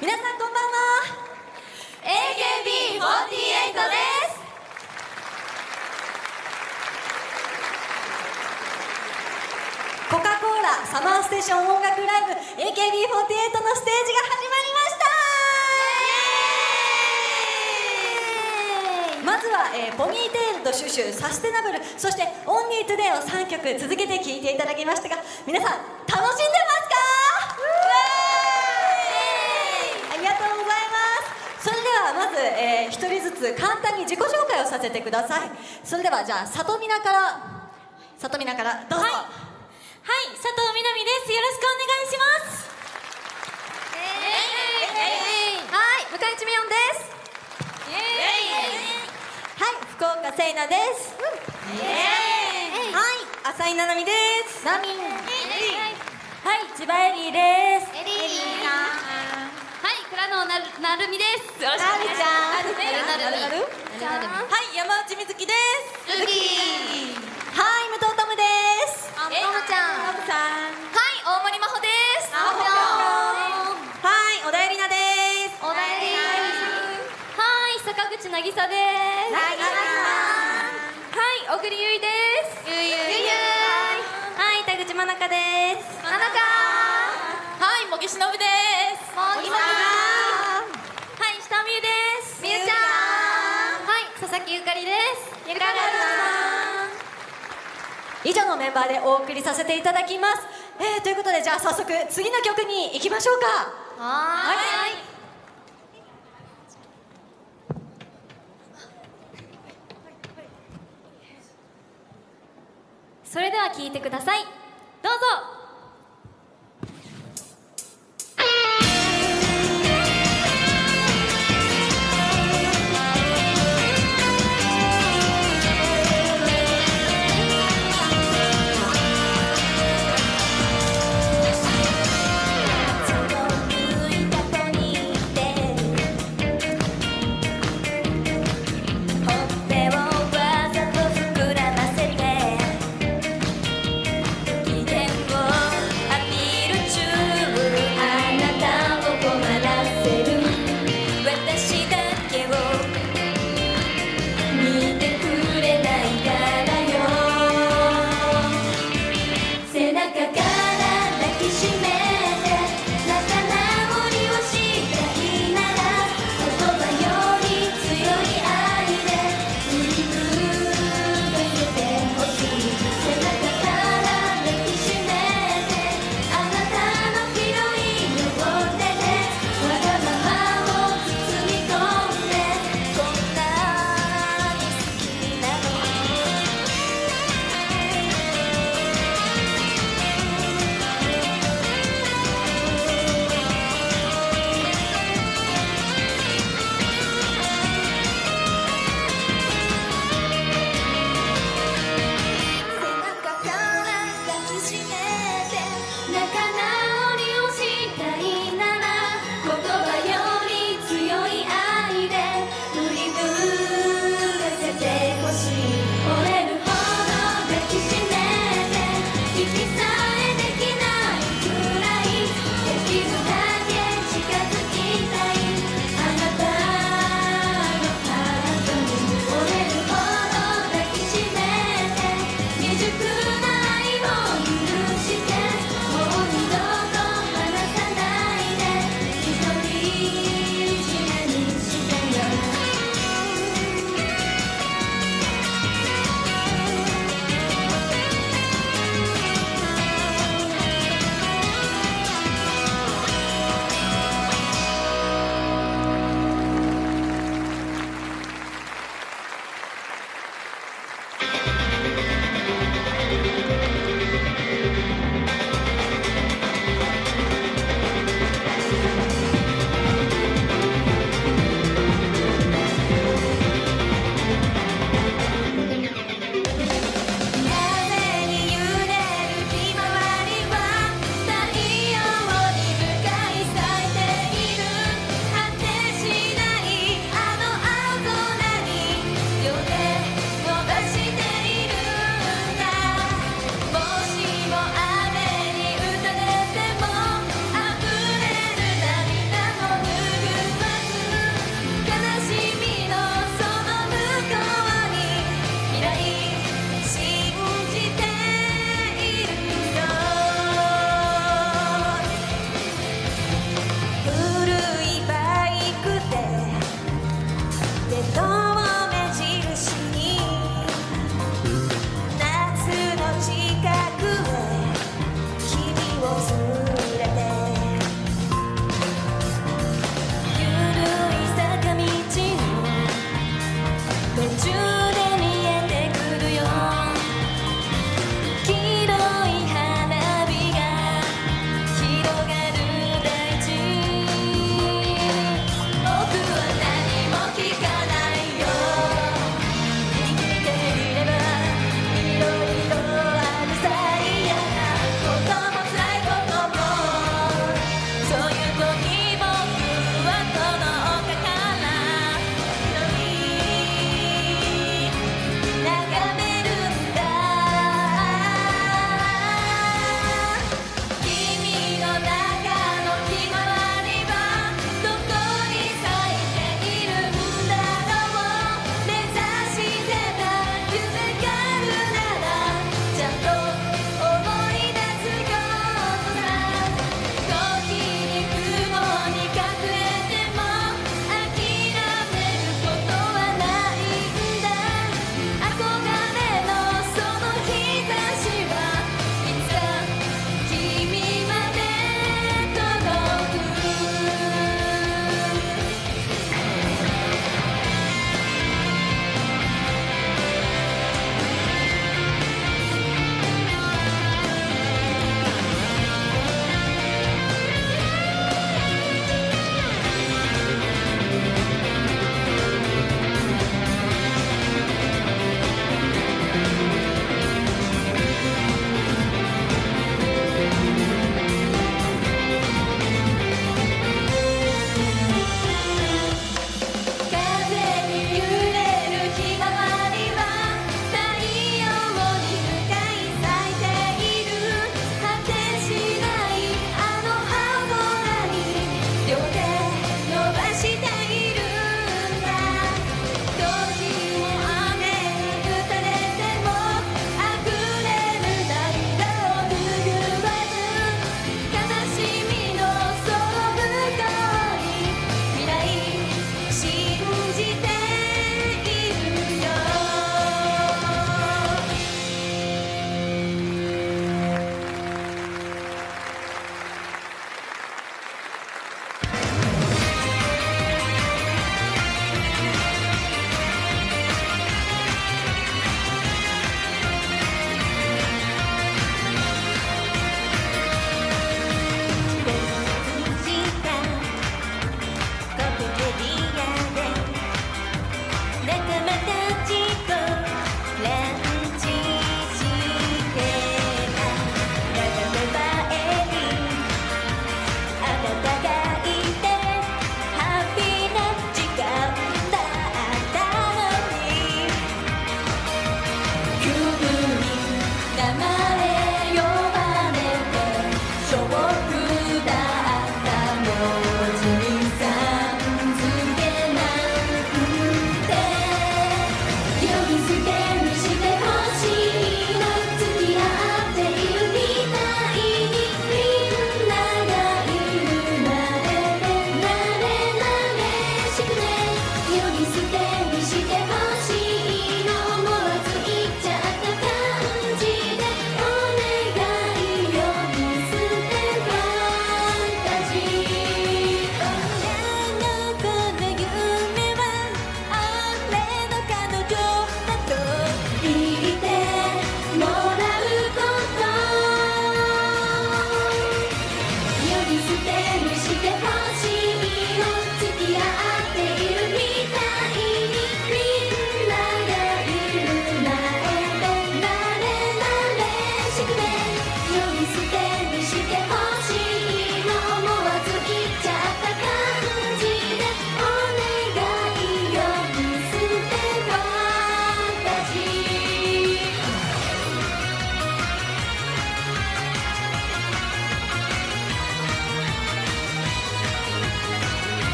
皆さんこんばんは。AKB48 です。コカ・コーラサマーステーション音楽ライブ AKB48 のステージが始まりました。まずは、えーポニーテールとシュシュサステナブルそして「Only todayを3曲続けて聴いていただきましたが皆さん楽しんでますかありがとうございますそれではまず、えー、一人ずつ簡単に自己紹介をさせてください。それではじゃあ里みなから里みなからどうぞ、はい。はい、佐藤みなみです。よろしくお願いします。はい向井地美音です。はい福岡聖奈です。はい浅井奈々美です。ナミンはい、千葉エリーです。なるみです。よろしくお願いします。なるみなるなるはい、山内みずきです。ルキー。はい武藤トムですちゃん。トムさんはい、大森真帆です。真帆はい小田絵里奈です小田エリー。はい、坂口渚です。はいはい、小栗ゆいです。ゆいゆい。はい田口真中です真中。はい、茂木しのぶです。茂木さん佐々木ゆかりです。ゆかり以上のメンバーでお送りさせていただきます、えー、ということでじゃあ早速次の曲に行きましょうかはーい。それでは聞いてください。どうぞ。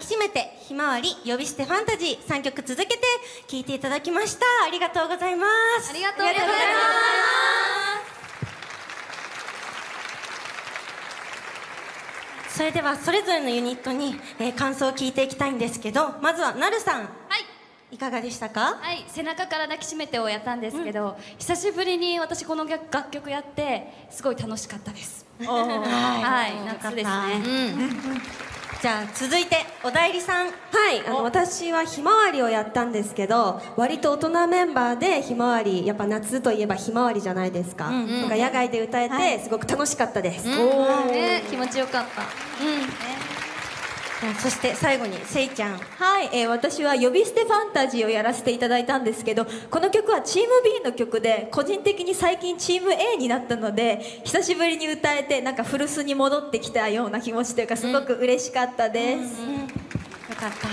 きしめてひまわり呼び捨てファンタジー3曲続けて聴いていただきました。ありがとうございます。ありがとうございます。それではそれぞれのユニットに、えー感想を聞いていきたいんですけどまずはなるさん。はい。いかがでしたか？はい、背中から抱きしめてをやったんですけど、久しぶりに私この楽楽曲やってすごい楽しかったです。はい、夏ですね。じゃあ続いておだいりさん。はい、あの私はひまわりをやったんですけど割と大人メンバーでひまわりやっぱ夏といえばひまわりじゃないですか、なんか野外で歌えてすごく楽しかったです、ね、気持ちよかった。じゃあそして最後にせいちゃん。はい、えー私は呼び捨てファンタジーをやらせていただいたんですけどこの曲はチーム B の曲で個人的に最近チーム A になったので久しぶりに歌えてなんか古巣に戻ってきたような気持ちというかすごく嬉しかったです、よかった。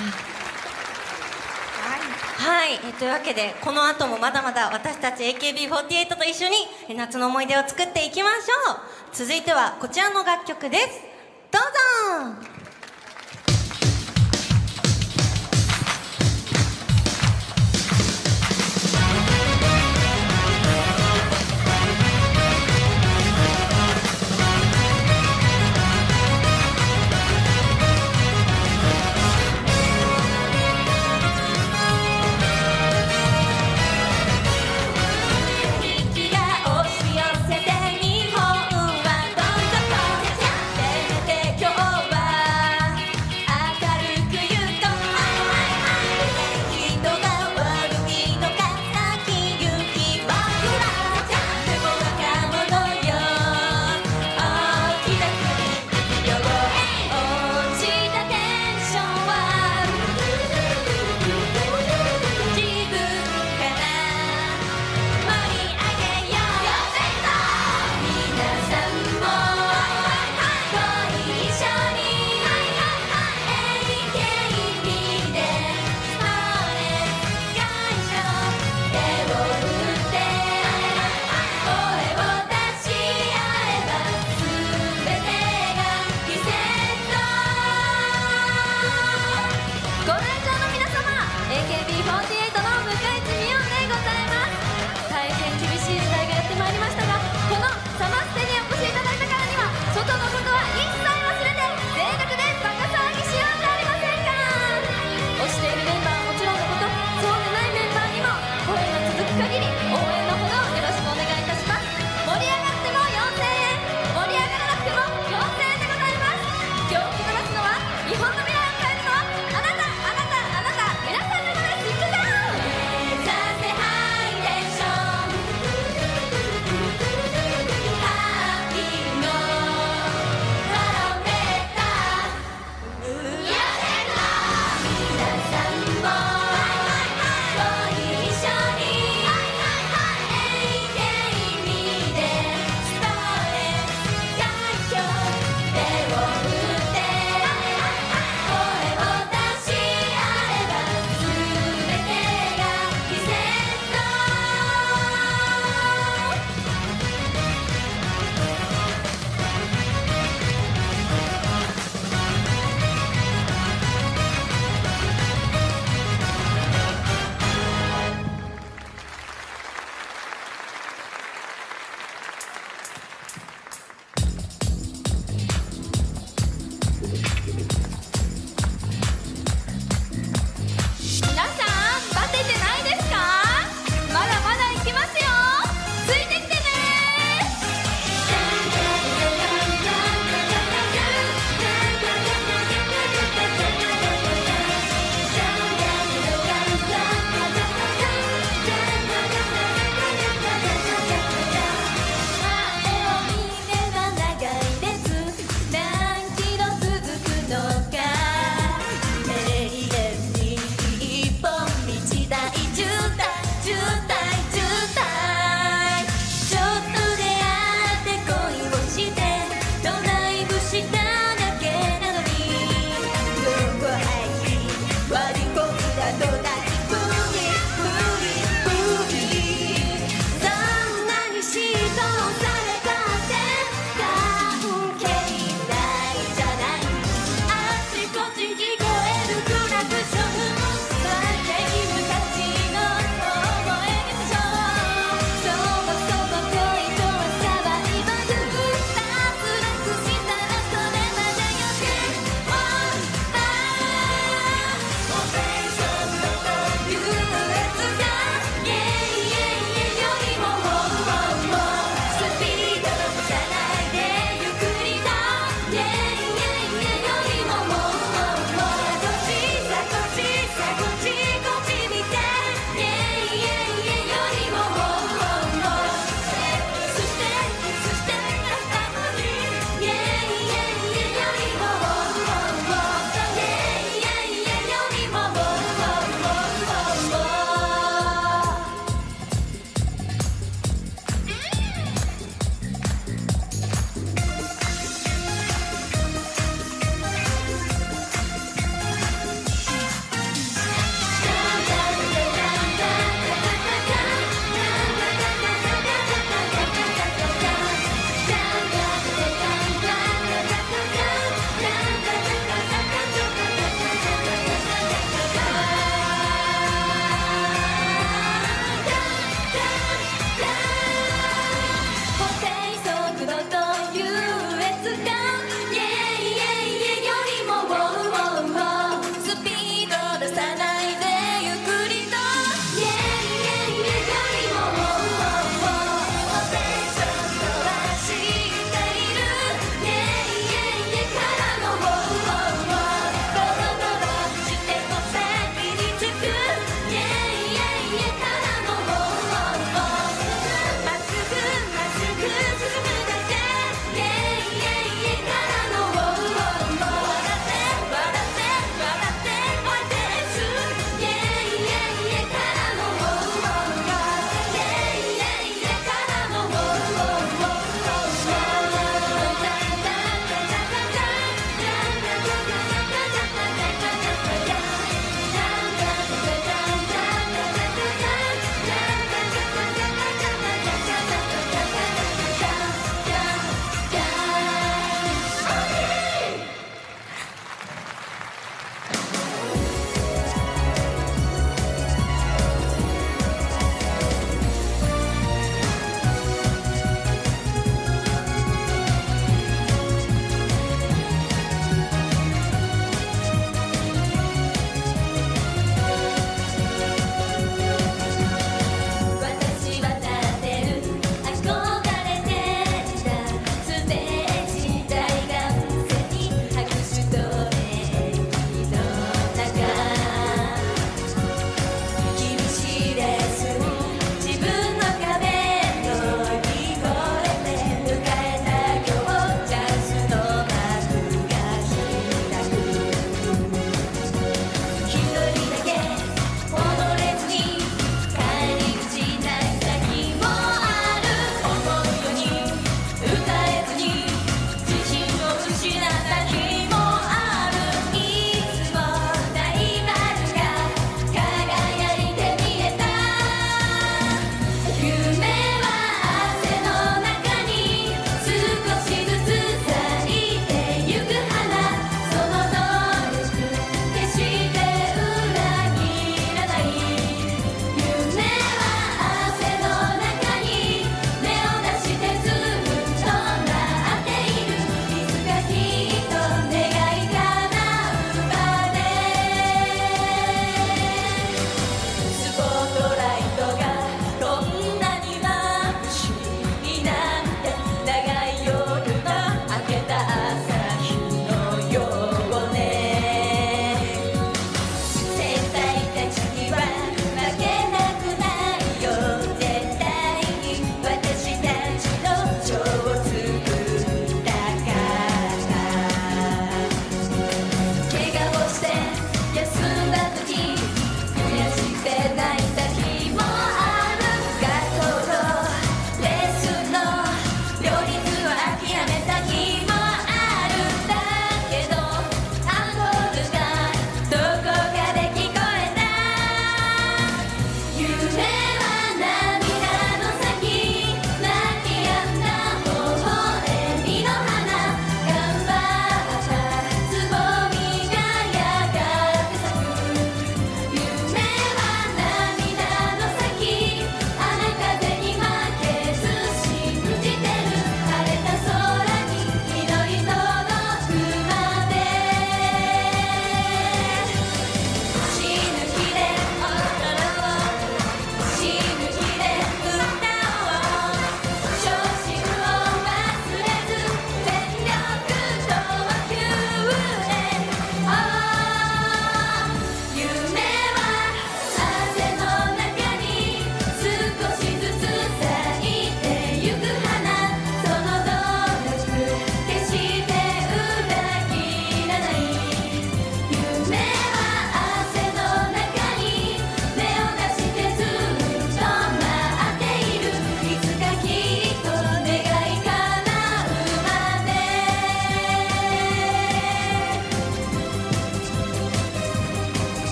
はい、えーというわけでこの後もまだまだ私たち AKB48 と一緒にえー夏の思い出を作っていきましょう。続いてはこちらの楽曲です。どうぞ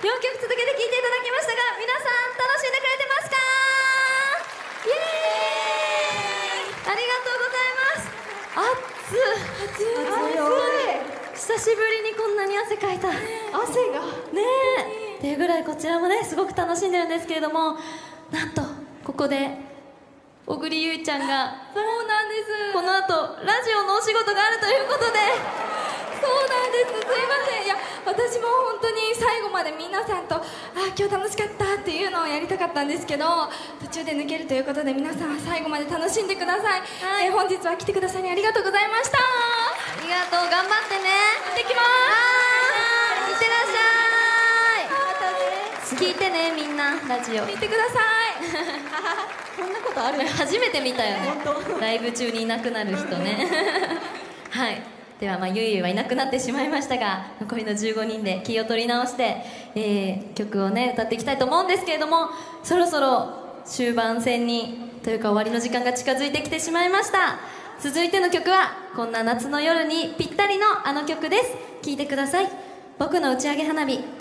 4曲続けて聴いていただきましたが皆さん楽しんでくれてますか？イエーイ！ありがとうございます。熱い熱い。久しぶりにこんなに汗かいた。汗が。ねえ。っていうぐらいこちらもねすごく楽しんでるんですけれどもなんとここで小栗ゆいちゃんがそうなんです。この後ラジオのお仕事があるということで。そうなんです。すいません私も本当に最後まで皆さんとあ今日楽しかったっていうのをやりたかったんですけど途中で抜けるということで皆さんは最後まで楽しんでください、えー本日は来てくださりありがとうございました。ありがとう頑張ってね。行ってきまい。ってらっしゃい。聞いてねみんなラジオ。す見てください。こんなことある？初めて見たよね。ライブ中にいなくなる人ね。はいではまあゆいゆいはいなくなってしまいましたが残りの15人で気を取り直して、えー曲をね歌っていきたいと思うんですけれどもそろそろ終盤戦にというか終わりの時間が近づいてきてしまいました。続いての曲はこんな夏の夜にぴったりのあの曲です。聴いてください。僕の打ち上げ花火。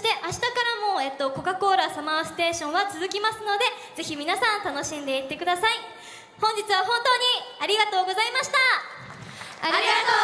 して明日からも、えっと、コカ・コーラサマーステーションは続きますのでぜひ皆さん楽しんでいってください。本日は本当にありがとうございました。ありがとう。